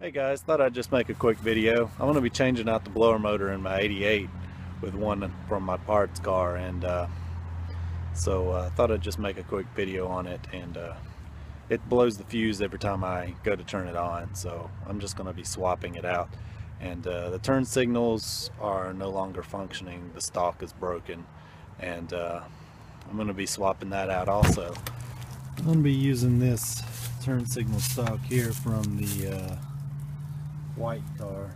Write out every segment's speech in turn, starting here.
Hey guys, thought I'd just make a quick video. I'm going to be changing out the blower motor in my 88 with one from my parts car and uh, so I uh, thought I'd just make a quick video on it and uh, it blows the fuse every time I go to turn it on so I'm just going to be swapping it out and uh, the turn signals are no longer functioning the stalk is broken and uh, I'm going to be swapping that out also I'm going to be using this turn signal stalk here from the uh, white car.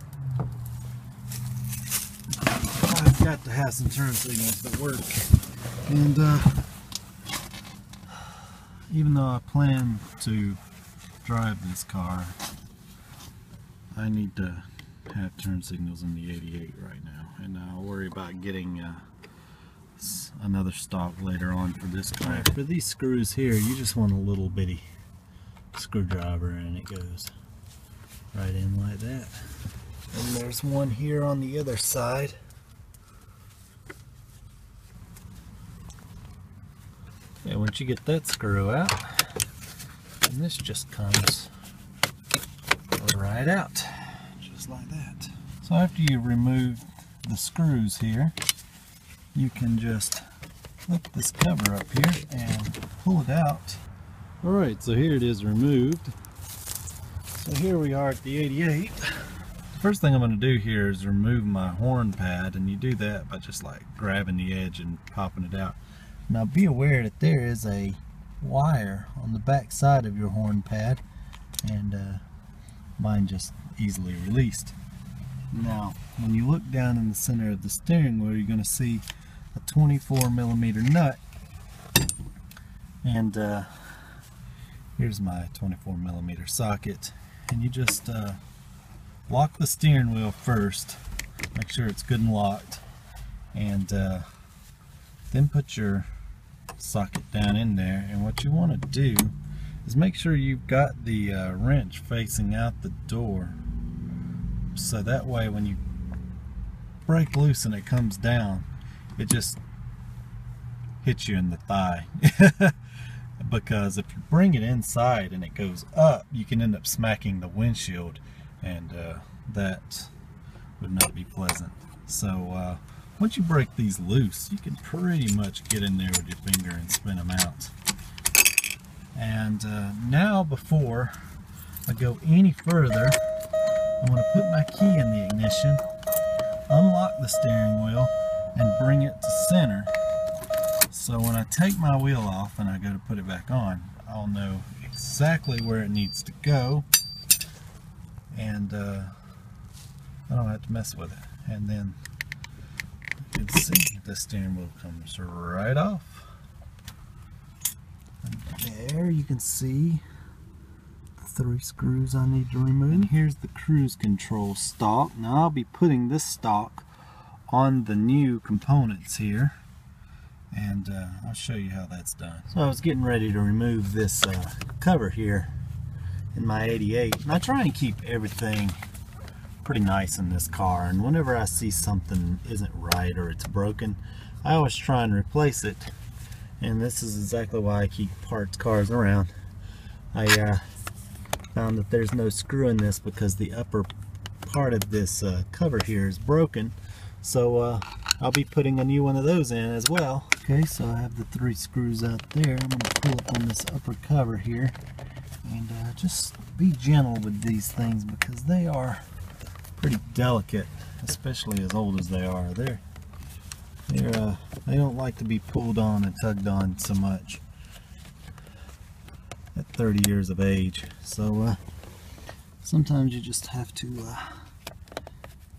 I've got to have some turn signals that work. And uh, even though I plan to drive this car, I need to have turn signals in the 88 right now. And I'll worry about getting uh, another stalk later on for this car. For these screws here, you just want a little bitty screwdriver and it goes right in like that. And there's one here on the other side. And once you get that screw out, and this just comes right out, just like that. So after you remove the screws here, you can just lift this cover up here and pull it out. Alright, so here it is removed. So here we are at the 88. The first thing I'm going to do here is remove my horn pad and you do that by just like grabbing the edge and popping it out. Now be aware that there is a wire on the back side of your horn pad and uh, mine just easily released. Now when you look down in the center of the steering wheel you're going to see a 24 millimeter nut and uh, here's my 24 millimeter socket and you just uh, lock the steering wheel first make sure it's good and locked and uh, then put your socket down in there and what you want to do is make sure you've got the uh, wrench facing out the door so that way when you break loose and it comes down it just hits you in the thigh because if you bring it inside and it goes up you can end up smacking the windshield and uh, that would not be pleasant. So uh, once you break these loose you can pretty much get in there with your finger and spin them out. And uh, now before I go any further I'm going to put my key in the ignition unlock the steering wheel and bring it to center so when I take my wheel off and I go to put it back on, I'll know exactly where it needs to go and uh, I don't have to mess with it. And then you can see the steering wheel comes right off. And there you can see the three screws I need to remove. And here's the cruise control stalk. Now I'll be putting this stalk on the new components here and uh, I'll show you how that's done. So I was getting ready to remove this uh, cover here in my 88 and I try and keep everything pretty nice in this car and whenever I see something isn't right or it's broken I always try and replace it and this is exactly why I keep parts cars around. I uh, found that there's no screw in this because the upper part of this uh, cover here is broken so uh, I'll be putting a new one of those in as well. Okay, so I have the three screws out there. I'm going to pull up on this upper cover here and uh, just be gentle with these things because they are pretty delicate, especially as old as they are. They're, they're uh, they don't like to be pulled on and tugged on so much at 30 years of age. So uh, sometimes you just have to uh,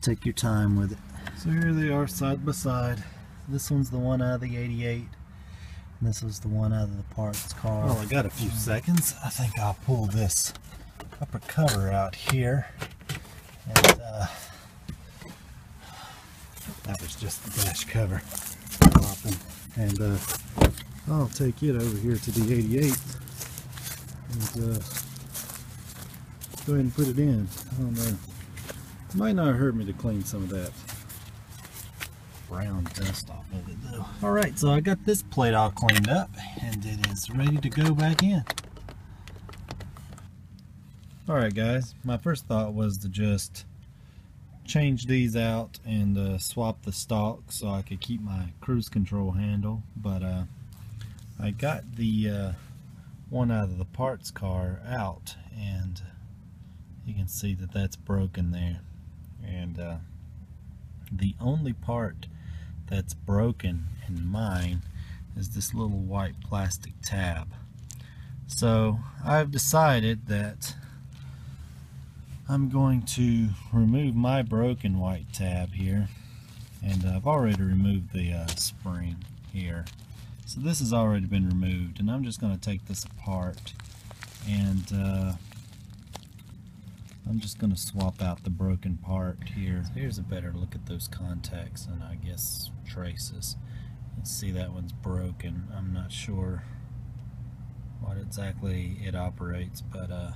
take your time with it. So here they are side by side. This one's the one out of the 88. And this is the one out of the parts car. Well, I got a few seconds. I think I'll pull this upper cover out here. And uh, that was just the dash cover popping. And uh, I'll take it over here to the 88 and uh, go ahead and put it in. I don't know. Might not hurt me to clean some of that brown dust off of it though. Alright, so I got this plate all cleaned up and it is ready to go back in. Alright guys, my first thought was to just change these out and uh, swap the stalk so I could keep my cruise control handle but uh, I got the uh, one out of the parts car out and you can see that that's broken there and uh, the only part that's broken in mine is this little white plastic tab so I've decided that I'm going to remove my broken white tab here and I've already removed the uh, spring here so this has already been removed and I'm just going to take this apart and uh, I'm just going to swap out the broken part here. So here's a better look at those contacts and I guess traces. You see that one's broken. I'm not sure what exactly it operates but uh,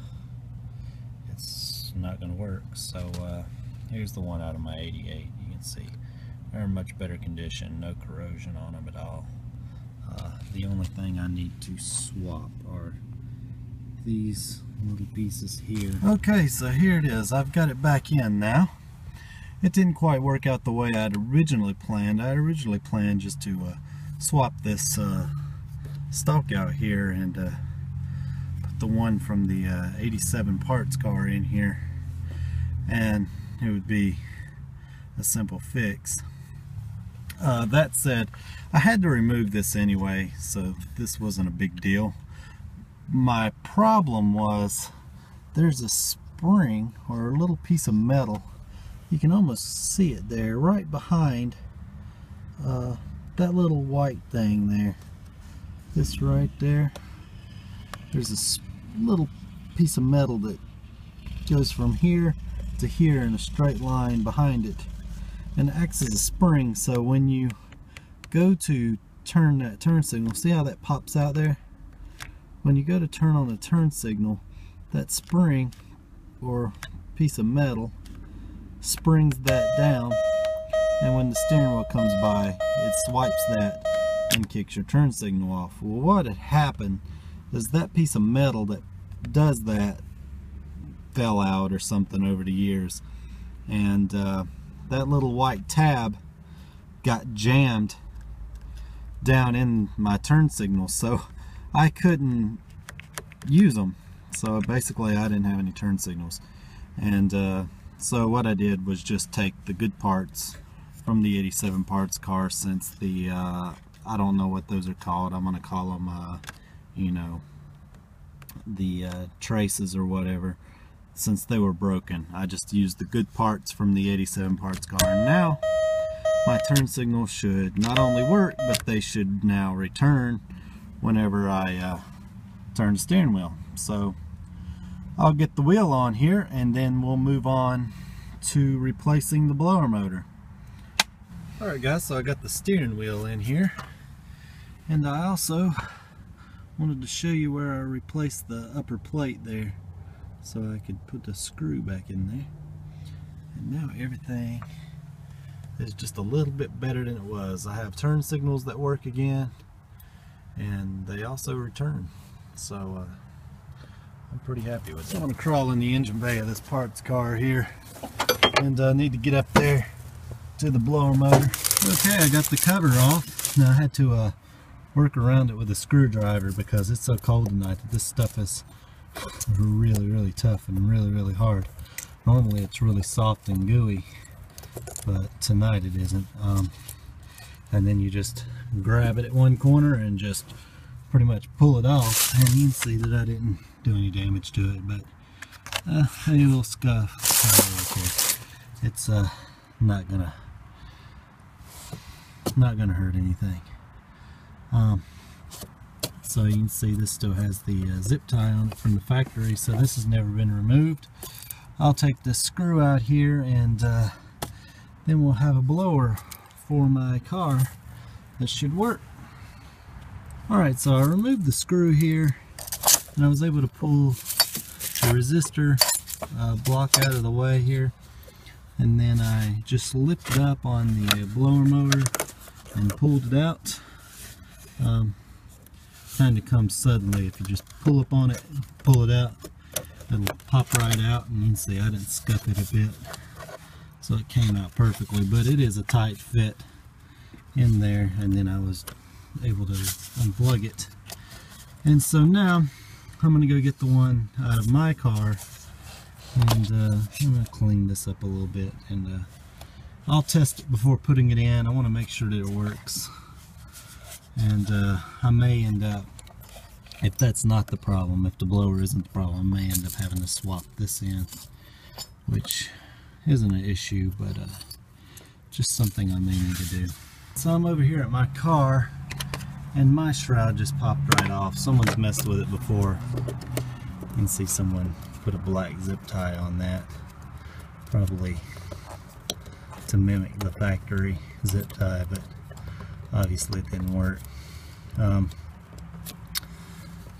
it's not going to work. So uh, here's the one out of my 88. You can see they're in much better condition, no corrosion on them at all. Uh, the only thing I need to swap are these little pieces here. Okay, so here it is. I've got it back in now. It didn't quite work out the way I'd originally planned. I originally planned just to uh, swap this uh, stalk out here and uh, put the one from the uh, 87 parts car in here and it would be a simple fix. Uh, that said, I had to remove this anyway, so this wasn't a big deal. My problem was there's a spring or a little piece of metal. You can almost see it there right behind uh, that little white thing there. This right there. There's a little piece of metal that goes from here to here in a straight line behind it and acts as a spring so when you go to turn that turn signal see how that pops out there when you go to turn on the turn signal that spring or piece of metal springs that down and when the steering wheel comes by it swipes that and kicks your turn signal off. Well what had happened is that piece of metal that does that fell out or something over the years and uh, that little white tab got jammed down in my turn signal so I couldn't use them so basically I didn't have any turn signals. And uh, so what I did was just take the good parts from the 87 parts car since the uh, I don't know what those are called I'm gonna call them uh, you know the uh, traces or whatever since they were broken. I just used the good parts from the 87 parts car and now my turn signals should not only work but they should now return whenever I uh, turn the steering wheel. So I'll get the wheel on here and then we'll move on to replacing the blower motor. Alright guys, so I got the steering wheel in here. And I also wanted to show you where I replaced the upper plate there so I could put the screw back in there. And now everything is just a little bit better than it was. I have turn signals that work again and they also return. So uh, I'm pretty happy with it. So I'm going to crawl in the engine bay of this parts car here and I uh, need to get up there to the blower motor. Okay I got the cover off. Now I had to uh, work around it with a screwdriver because it's so cold tonight that this stuff is really really tough and really really hard. Normally it's really soft and gooey but tonight it isn't. Um, and then you just grab it at one corner and just pretty much pull it off. And you can see that I didn't do any damage to it but uh, a little scuff. It's uh, not gonna not gonna hurt anything. Um, so you can see this still has the uh, zip tie on it from the factory so this has never been removed. I'll take the screw out here and uh, then we'll have a blower for my car that should work alright so I removed the screw here and I was able to pull the resistor uh, block out of the way here and then I just lifted up on the blower motor and pulled it out. Um, kind of comes suddenly if you just pull up on it pull it out it'll pop right out and you can see I didn't scuff it a bit so it came out perfectly but it is a tight fit in there and then I was able to unplug it. And so now I'm gonna go get the one out of my car and uh, I'm gonna clean this up a little bit and uh, I'll test it before putting it in. I want to make sure that it works. And uh, I may end up if that's not the problem if the blower isn't the problem I may end up having to swap this in which isn't an issue but uh, just something I may need to do. So I'm over here at my car and my shroud just popped right off. Someone's messed with it before. You can see someone put a black zip tie on that. Probably to mimic the factory zip tie but obviously it didn't work. Um,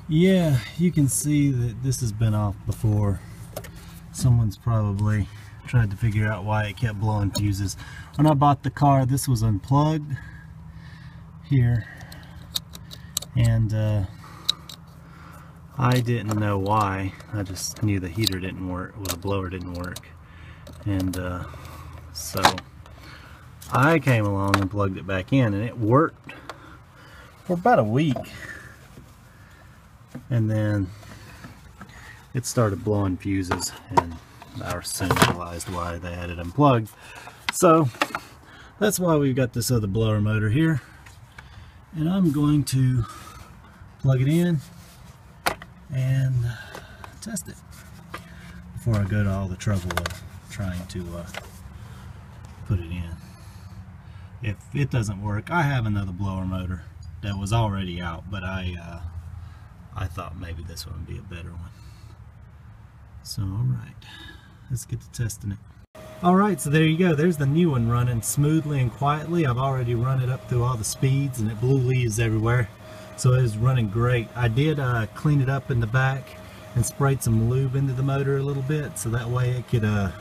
yeah you can see that this has been off before. Someone's probably tried to figure out why it kept blowing fuses. When I bought the car this was unplugged here and uh, I didn't know why. I just knew the heater didn't work well the blower didn't work. And uh, so I came along and plugged it back in and it worked for about a week. And then it started blowing fuses and I soon realized why they had it unplugged. So that's why we've got this other blower motor here and I'm going to plug it in and test it before I go to all the trouble of trying to uh, put it in. If it doesn't work, I have another blower motor that was already out, but I uh, I thought maybe this one would be a better one. So, alright, let's get to testing it. Alright, so there you go. There's the new one running smoothly and quietly. I've already run it up through all the speeds and it blew leaves everywhere. So it is running great. I did uh, clean it up in the back and sprayed some lube into the motor a little bit so that way it could uh,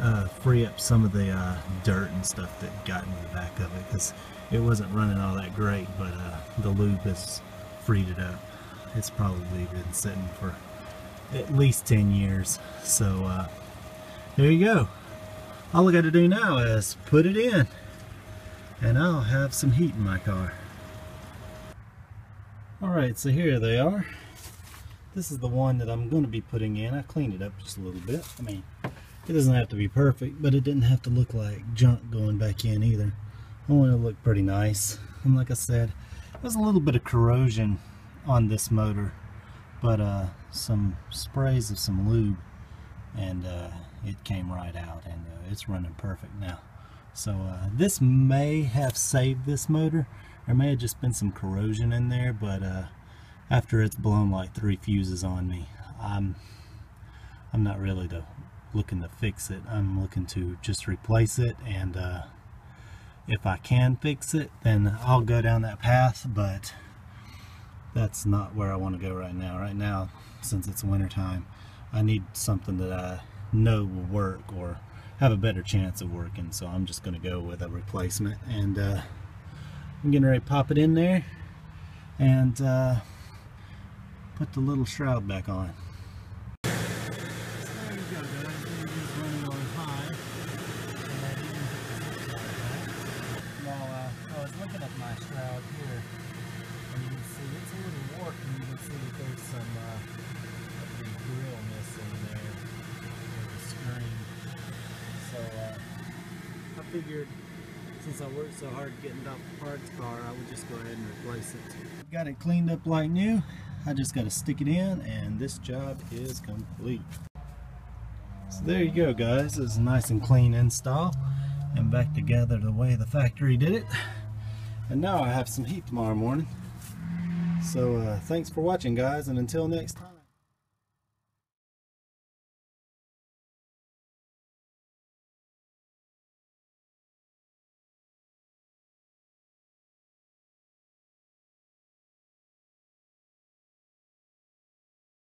uh, free up some of the uh, dirt and stuff that got in the back of it because it wasn't running all that great but uh, the lube has freed it up. It's probably been sitting for at least 10 years so uh, there you go all I got to do now is put it in and I'll have some heat in my car. Alright, so here they are. This is the one that I'm going to be putting in. I cleaned it up just a little bit. I mean, it doesn't have to be perfect, but it didn't have to look like junk going back in either. I want it to look pretty nice. And like I said, there's a little bit of corrosion on this motor, but uh, some sprays of some lube and uh, it came right out and uh, it's running perfect now. So uh, this may have saved this motor. There may have just been some corrosion in there but uh, after it's blown like three fuses on me I'm I'm not really to, looking to fix it. I'm looking to just replace it and uh, if I can fix it then I'll go down that path but that's not where I want to go right now. Right now since it's winter time I need something that I know will work or have a better chance of working so I'm just going to go with a replacement. And uh, I'm getting ready to pop it in there and uh, put the little shroud back on. Figured since I worked so hard getting it the parts car, I would just go ahead and replace it. Got it cleaned up like new. I just got to stick it in and this job is complete. So there you go guys. It's a nice and clean install and back together the way the factory did it. And now I have some heat tomorrow morning. So uh, thanks for watching guys and until next time.